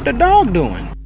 What the dog doing?